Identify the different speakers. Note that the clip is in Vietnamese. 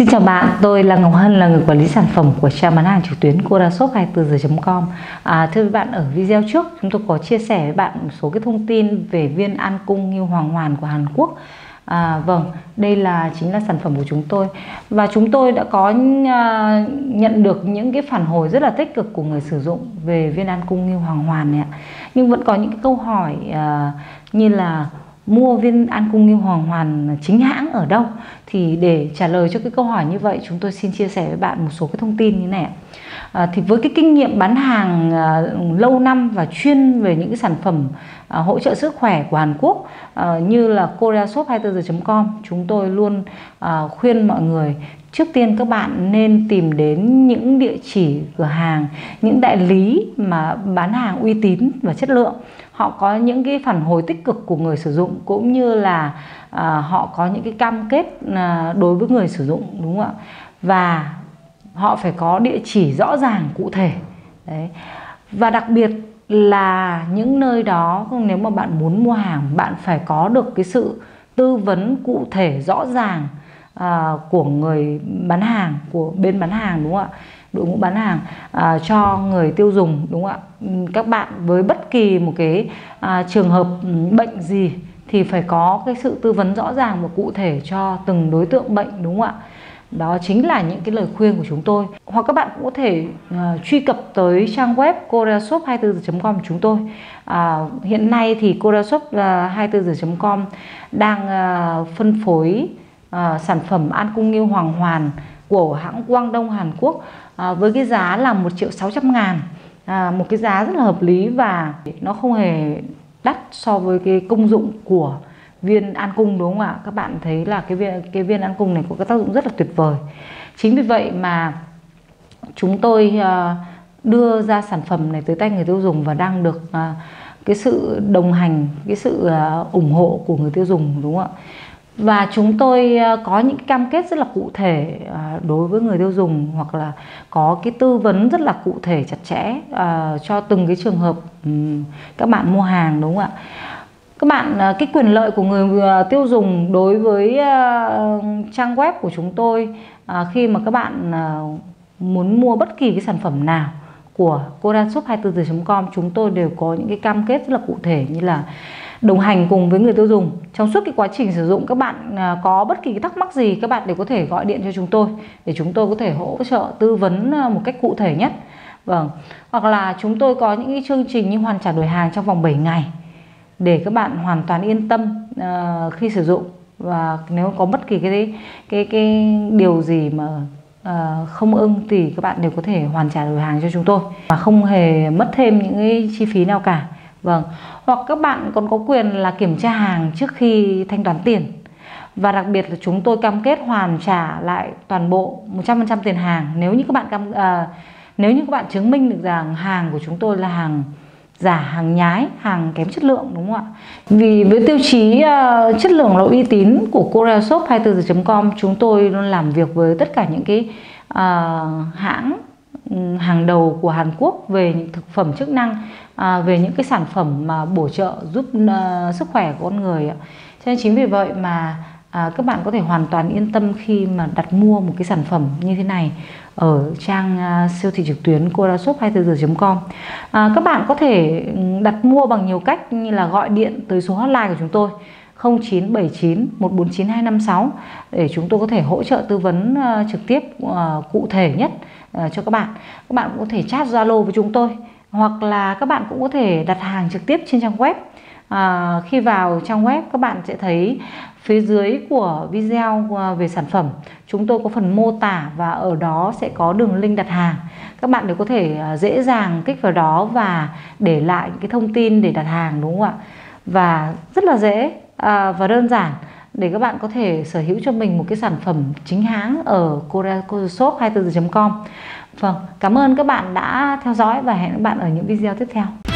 Speaker 1: Xin chào bạn, tôi là Ngọc Hân là người quản lý sản phẩm của trang bán hàng trực tuyến kodashop24giờ.com à, Thưa các bạn, ở video trước chúng tôi có chia sẻ với bạn một số cái thông tin về viên an cung như hoàng hoàn của Hàn Quốc. À, vâng, đây là chính là sản phẩm của chúng tôi. Và chúng tôi đã có à, nhận được những cái phản hồi rất là tích cực của người sử dụng về viên an cung như hoàng hoàn này ạ. Nhưng vẫn có những cái câu hỏi à, như là mua viên an cung nghiêu hoàng hoàn chính hãng ở đâu? Thì để trả lời cho cái câu hỏi như vậy chúng tôi xin chia sẻ với bạn một số cái thông tin như này à, thì với cái kinh nghiệm bán hàng à, lâu năm và chuyên về những cái sản phẩm à, hỗ trợ sức khỏe của Hàn Quốc à, như là koreashop24giờ.com chúng tôi luôn à, khuyên mọi người trước tiên các bạn nên tìm đến những địa chỉ cửa hàng những đại lý mà bán hàng uy tín và chất lượng họ có những cái phản hồi tích cực của người sử dụng cũng như là à, họ có những cái cam kết à, đối với người sử dụng đúng không ạ? Và họ phải có địa chỉ rõ ràng cụ thể. Đấy. Và đặc biệt là những nơi đó nếu mà bạn muốn mua hàng bạn phải có được cái sự tư vấn cụ thể rõ ràng uh, của người bán hàng của bên bán hàng đúng không ạ? Đội ngũ bán hàng à, cho người tiêu dùng đúng không ạ? Các bạn với bất kỳ một cái à, trường hợp bệnh gì thì phải có cái sự tư vấn rõ ràng và cụ thể cho từng đối tượng bệnh đúng không ạ? Đó chính là những cái lời khuyên của chúng tôi. Hoặc các bạn cũng có thể uh, truy cập tới trang web koreashop24.com của chúng tôi. Uh, hiện nay thì koreashop24.com à, đang uh, phân phối uh, sản phẩm an cung nghiêu hoàng hoàn của hãng Quang Đông Hàn Quốc à, với cái giá là 1 triệu 600 ngàn. À, một cái giá rất là hợp lý và nó không hề đắt so với cái công dụng của viên an cung đúng không ạ? Các bạn thấy là cái viên cái viên an cung này có cái tác dụng rất là tuyệt vời. Chính vì vậy mà chúng tôi à, đưa ra sản phẩm này tới tay người tiêu dùng và đang được à, cái sự đồng hành cái sự à, ủng hộ của người tiêu dùng đúng không ạ? Và chúng tôi ờ, có những cam kết rất là cụ thể ờ, đối với người tiêu dùng hoặc là có cái tư vấn rất là cụ thể, chặt chẽ ờ, cho từng cái trường hợp ừ, các bạn mua hàng, đúng không ạ? Các bạn cái quyền lợi của người tiêu dùng đối với trang web của chúng tôi khi mà các bạn muốn mua bất kỳ cái sản phẩm nào của coranshop 24 com, chúng tôi đều có những cái cam kết rất là cụ thể như là đồng hành cùng với người tiêu dùng. Trong suốt cái quá trình sử dụng các bạn à, có bất kỳ thắc mắc gì các bạn đều có thể gọi điện cho chúng tôi để chúng tôi có thể hỗ trợ tư vấn à, một cách cụ thể nhất. Vâng hoặc là chúng tôi có những cái chương trình như hoàn trả đổi hàng trong vòng 7 ngày để các bạn hoàn toàn yên tâm uh, khi sử dụng. Và nếu có bất kỳ cái cái cái điều gì mà uh, không ưng thì các bạn đều có thể hoàn trả đổi hàng cho chúng tôi. Mà không hề mất thêm những cái chi phí nào cả vâng. Hoặc các bạn còn có quyền là kiểm tra hàng trước khi thanh toán tiền. Và đặc biệt là chúng tôi cam kết hoàn trả lại toàn bộ 100% tiền hàng. Nếu như các bạn cam à, nếu như các bạn chứng minh được rằng hàng của chúng tôi là hàng giả hàng nhái hàng kém chất lượng đúng không ạ? Vì với tiêu chí uh, chất lượng và uy tín của koreashop 24 com chúng tôi luôn làm việc với tất cả những cái uh, hãng hàng đầu của Hàn Quốc về những thực phẩm chức năng à, về những cái sản phẩm mà bổ trợ giúp uh, sức khỏe của con người ạ. Cho nên chính vì vậy mà à, các bạn có thể hoàn toàn yên tâm khi mà đặt mua một cái sản phẩm như thế này ở trang à, siêu thị trực tuyến kodashop24giờ.com à, các bạn có thể ừ, đặt mua bằng nhiều cách như là gọi điện tới số hotline của chúng tôi 0979 149 256 để chúng tôi có thể hỗ trợ tư vấn ờ, trực tiếp ờ, cụ thể nhất ờ, cho các bạn. Các bạn cũng có thể chat Zalo với chúng tôi hoặc là các bạn cũng có thể đặt hàng trực tiếp trên trang web. À, khi vào trang web các bạn sẽ thấy phía dưới của video về sản phẩm chúng tôi có phần mô tả và ở đó sẽ có đường link đặt hàng. Các bạn đều có thể dễ dàng kích vào đó và để lại những cái thông tin để đặt hàng đúng không ạ? Và rất là dễ à, và đơn giản để các bạn có thể sở hữu cho mình một cái sản phẩm chính hãng ở koreashop24.com Vâng, cảm ơn các bạn đã theo dõi và hẹn các bạn ở những video tiếp theo.